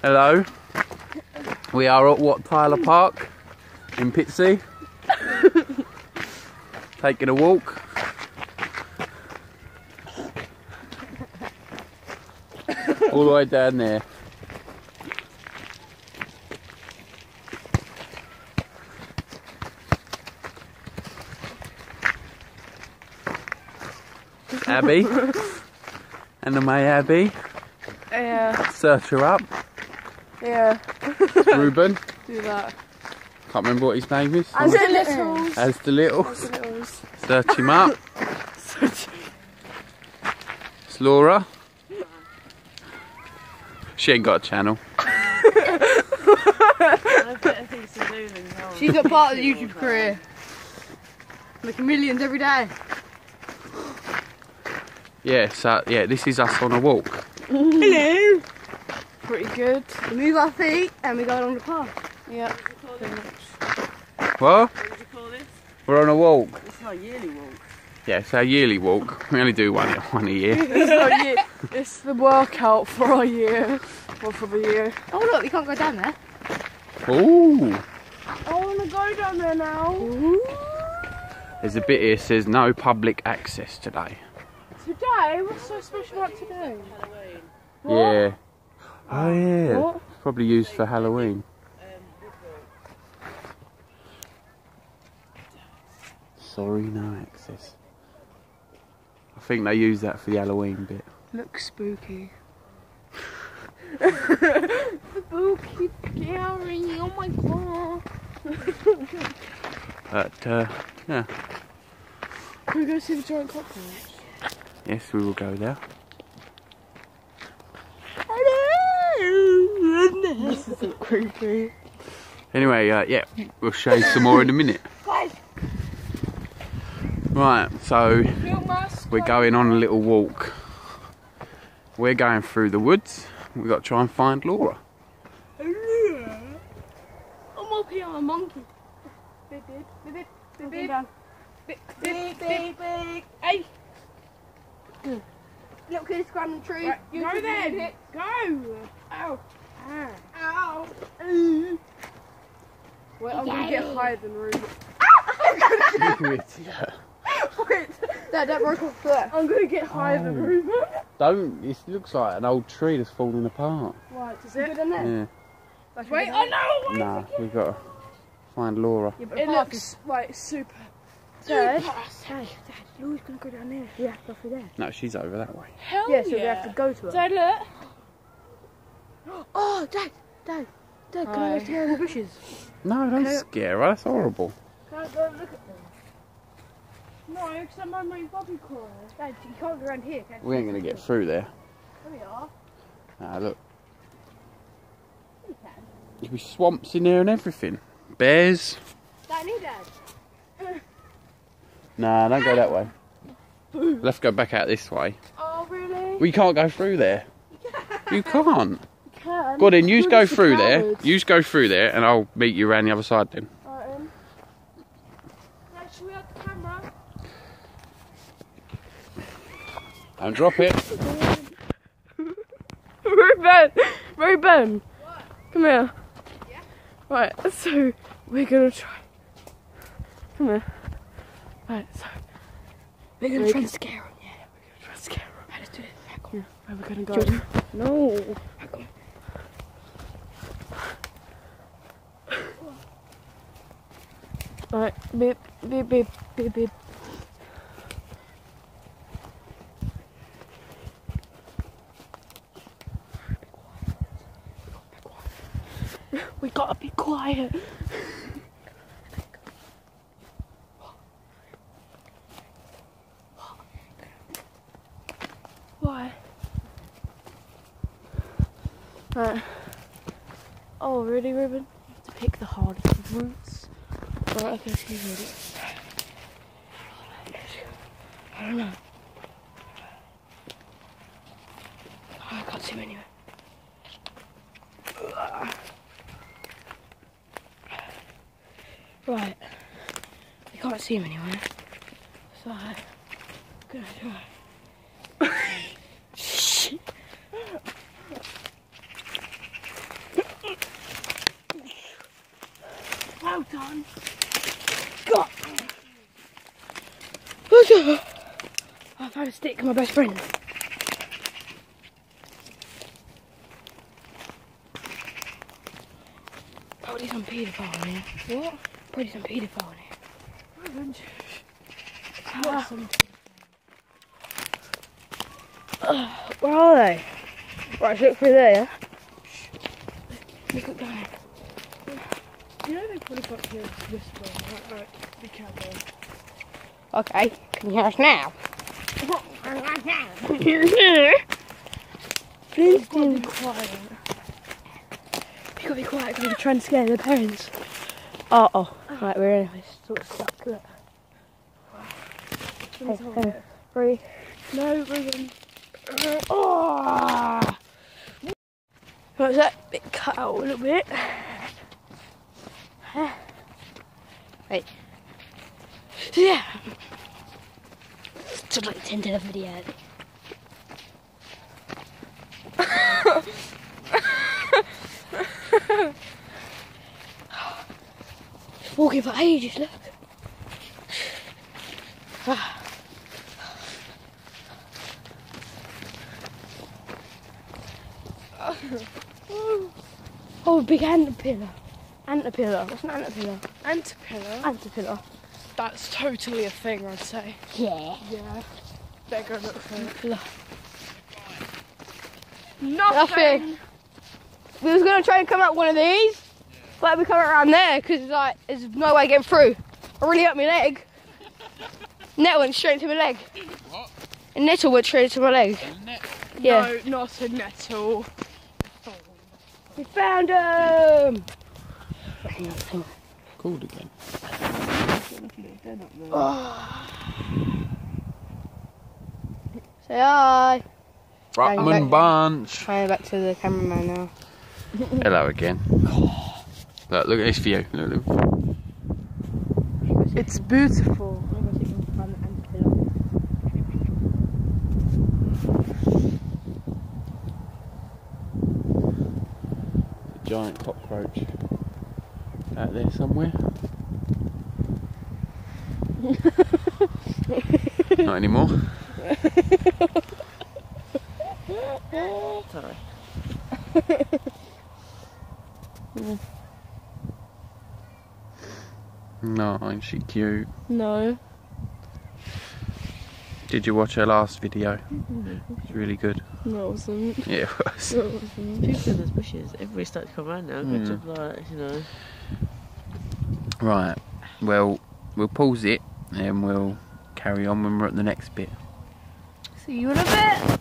Hello. We are at Wat Tyler Park in Pitsea. Taking a walk. All the way down there. Abby. Anime Abbie. Yeah, Search her up. Yeah, Ruben. do that. Can't remember what his name is. Asda Littlez. As the little. Asda Littlez. Search him up. It's Laura. She ain't got a channel. She's a part of the YouTube career. Making millions every day. Yeah, so yeah, this is us on a walk. Hello. Pretty good. We move our feet and we go along the path. Yeah. pretty much. What? What would you call this? We're on a walk. This is our yearly walk. Yeah, it's our yearly walk. We only do one one a year. It's, our year. it's the workout for our year. Or for the year. Oh look, we can't go down there. Ooh. I want to go down there now. Ooh. There's a bit here that says no public access today. Today? What's so special about today? Halloween. Yeah. Oh yeah. What? Probably used for Halloween. Sorry, no access. I think they use that for the Halloween bit. Looks spooky. spooky, scary, oh my god. But uh, yeah, Can we go see the giant cockroach? yes, we will go there. This is so creepy. Anyway, uh, yeah, we'll show you some more in a minute. Right, so we're going on a little walk. We're going through the woods. We've got to try and find Laura. I'm up here, on a monkey. Beep, beep, beep, beep, beep, beep. Beep, beep, beep, beep. Hey, Little kids climbing the tree. right, You go then. Go. Ow. Ah. Ow. Wait, I'm gonna get higher than Ruben. Ah! Wait, Dad, that broke off foot. I'm gonna get higher than Oh. Ruben. Don't, it looks like an old tree that's falling apart. Right, does Good it? in there. Yeah, That's Wait, oh no, wait. nah, we've got to find Laura. Yeah, but It looks like super. Dad, super Dad, Dad, Louie's gonna go down there. Yeah, go through there. No, she's over that way. Hell Yeah, so we have to go to her. Dad, look. Oh, Dad, Dad, Dad, can I Hi. go to the bushes? No, don't scare her, that's horrible. Can I go and look at them? No, because I'm on my bobby core. Dad, you can't go around here. Can We ain't going to get through there. There we are. Ah, look. There'll be swamps in there and everything. Bears. Dad, need Dad. Nah, don't go that way. Let's go back out this way. Oh, really? We can't go through there. You can't. Can. Go on then, you just go Ruben's a through there. You just go through there and I'll meet you around the other side then. Alright, um. Dad, should we have the? Don't drop it. Ruben! Ruben! Come here. Right, so we're gonna try. Come here. Right, so We're gonna We try and scare him. yeah, we're gonna try to scare him. Right, let's do it. Right, come Here, where we're gonna go. Jordan. No. Right, come on. Right, beep, beep, beep, beep, beep. We gotta be quiet. Why? Right. Oh, really, Ruben? You have to pick the hardest roots. Okay. I don't know. Oh, I can't see him anywhere. Right. I can't see him anywhere. So I'm gonna try. Well done. I found a stick, my best friend. Probably some paedophile in here. What? Probably some paedophile in here. Ah. Where are they? Right, look through there, yeah? Look. You know they probably got here this way, like, like, be careful. Okay, can you hear us now? Got to be quiet. You gotta be quiet because we're trying to scare the parents. Oh, oh. Right, we're in. We're sort of stuck. Look. Hey, hey, Three. No. Oh! Was that? Bit cut out a little bit. Wait. Yeah. To like the end of the video. Walking for ages, look. Ah. Oh, big antpillar. Antpillar. What's an antpillar? Antipilla. Antpillar. That's totally a thing, I'd say. Yeah. Yeah. Better go look for it. Antpillar. Nothing. We was gonna try and come out one of these, but we come around there because like there's no way getting through. I really hurt my leg. Net went straight into my leg. What? And nettle went straight into my leg. Yeah. No, not a nettle. We found him. Called again. Say hi. Bruckman Bunch. Hi, back to the cameraman now. Hello again. Look, look at this view. Look, look. It's beautiful. a giant cockroach out there somewhere. Not anymore. Sorry. No, ain't she cute? No. Did you watch her last video? It's really good. No, it wasn't. Yeah, it was. No, it wasn't. People in those bushes. Everybody's starting to come around now. Good Mm. job, like, you know. Right. Well, we'll pause it and we'll carry on when we're at the next bit. See you in a bit.